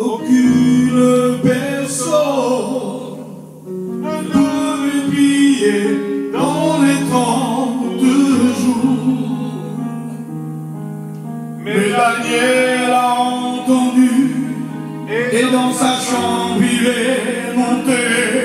aucune personne ne peut prier dans les trente jours. Mais Daniel a entendu et dans sa chambre il est monté.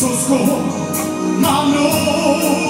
So go, my Lord.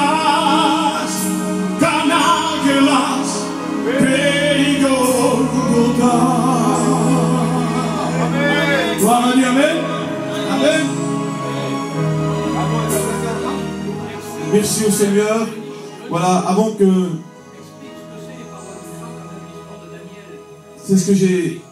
Merci au Seigneur. Voilà, avant que... C'est ce que j'ai